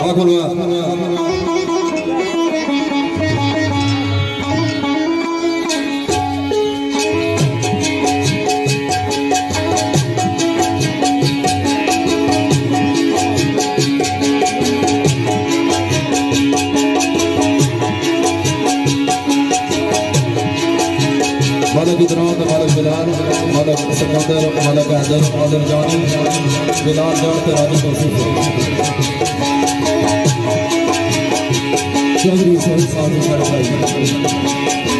阿库伦。مالک ادران مالک بلال، مالک سکندر، مالک حیدر مالک جانی، بلال جان تے راجی توفیق۔ چودھری سہیل صاحب سارے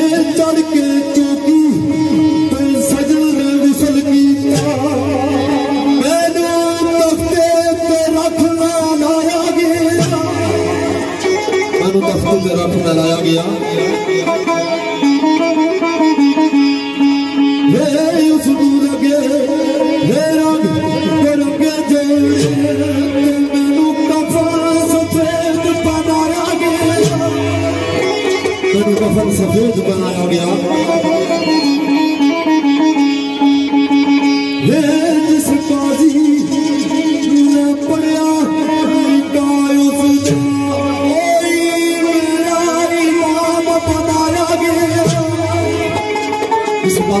Pentru că fără să fiu după la Iulia اس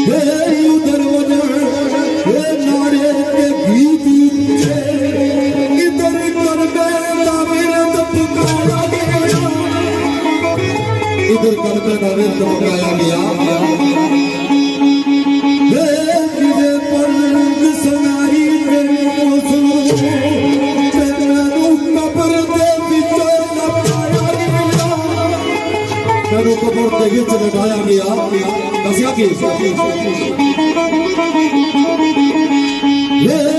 گیا ویسے کہ ادھر ادھر نارے Ben o kaporta getirdim ayağımı ya. Nasıl yapayım? Yeah.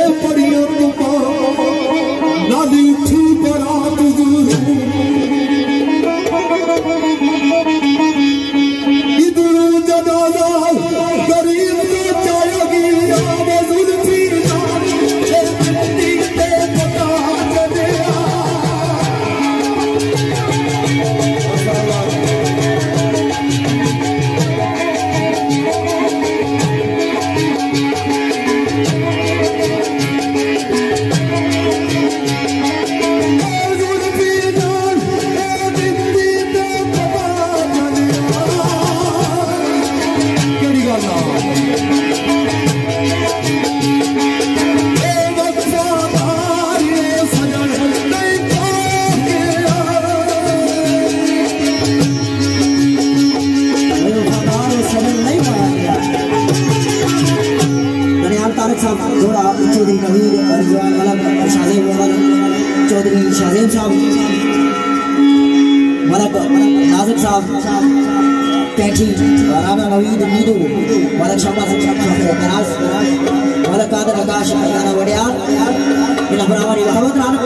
بنابراوانی رحمت رحمت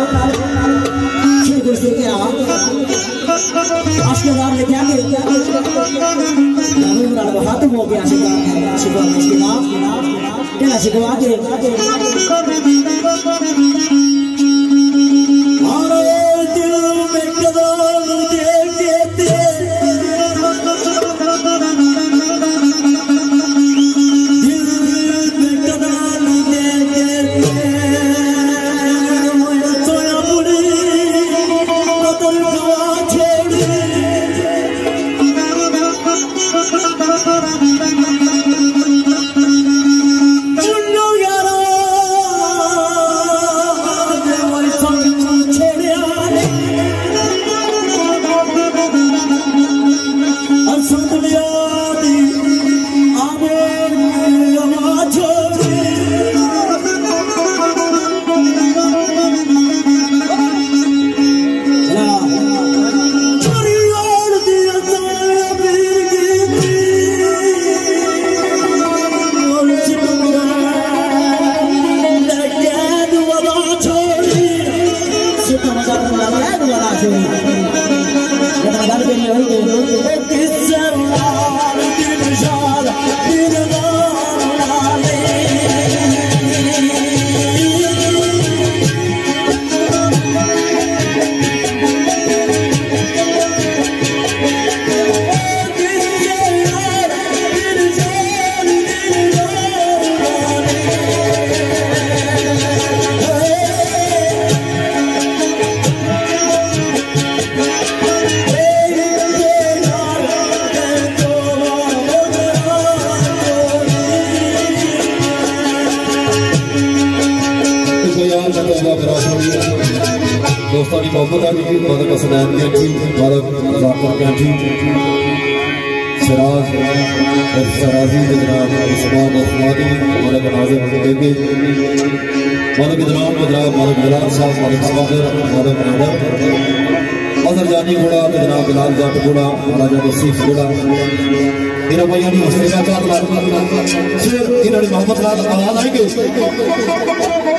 شیر گلسر کے رحمت عاشقدار لے کیا گئے محمود رحمت خاتم ہو گیا شکار شکار مشکلات کیا شکوا کے مبارک زاکر بیٹھی جی۔ سراز اور سرازی جناب عثمان عثمانی، مالک ناظر دیگے مالک جناب کے مالک جلال صاحب، مالک صادر مالک نادر حضر جانی گوڑا جناب بلال جاٹ گوڑا، مہاراجہ نصیف گوڑا میرا بھائی یعنی حسین چاہتا ہے۔ صرف انہوں نے محمد لال آواز آئیں گے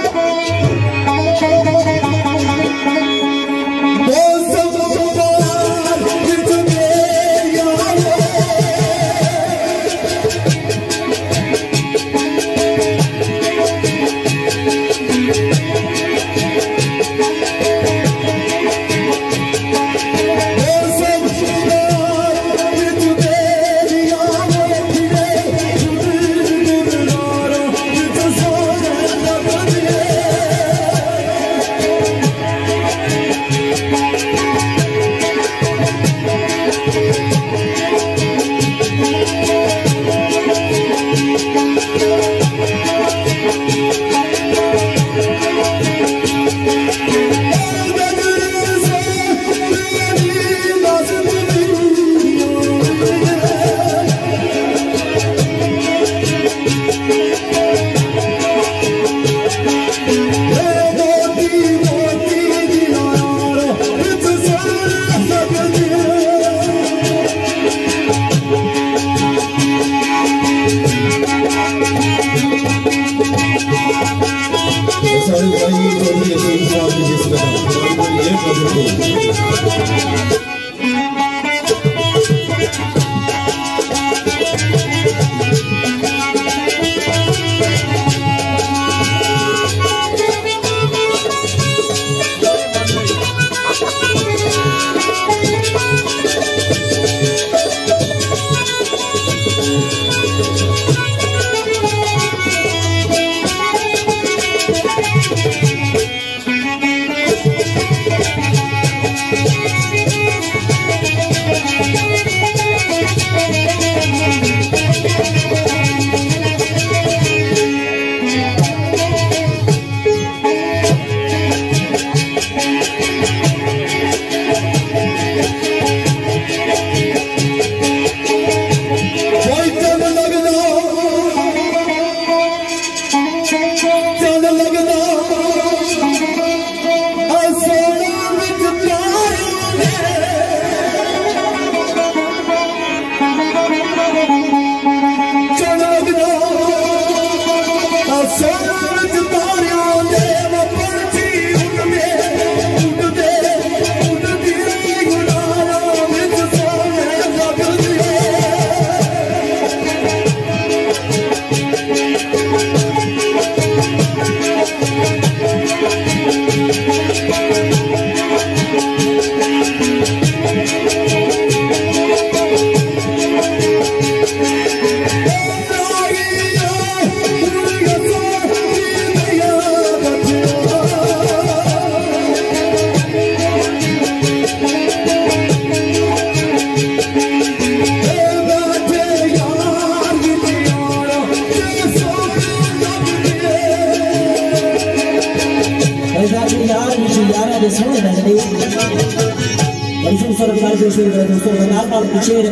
بچیر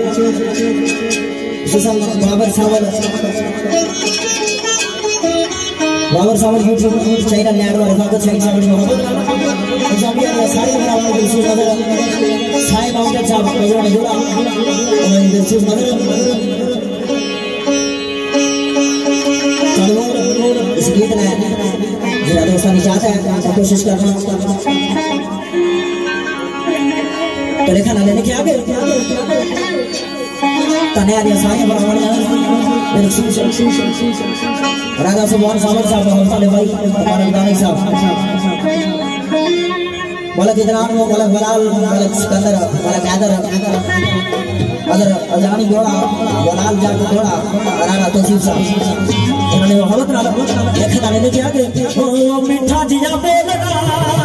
زسال بابر ساول بابر ساول یوٹیوب پر چہرہ لیڈ وار حفاظت سے اچھا بڑی محمد حسابی اللہ ساری بڑا ہمارے درسوز سائے ماؤنٹن صاحب مجھوڑا مجھوڑا ہمارے درسوز نظر اس گیت نے جرادہ حسانی چاہتا ہے کوشش کرنا تلے کھانا لینے کیا گئے تنے آنے آسانے پر آنے آنے میرے سو سو سو سو رادہ سبوان سامر صاحب محمد صالح بھائی بارہ بیدانی صاحب ملک ادران و ملک بلال ملک سکندر ملک ایدر ادر اجانی گوڑا بلال جاک گوڑا رادہ توسیب صاحب انہوں نے وہ حلق رادہ لکھتا لینے کیا گئے او میٹھا جیا میرے رادہ